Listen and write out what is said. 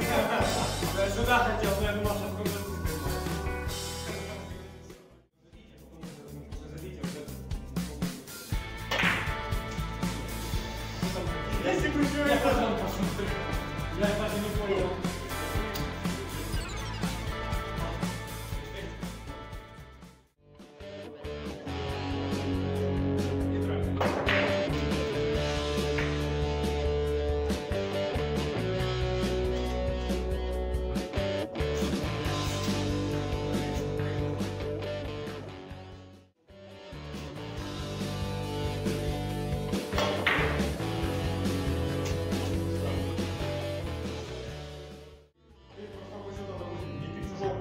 Я сюда хотел, но я думал, что откуда Если бы я... Я даже не понял.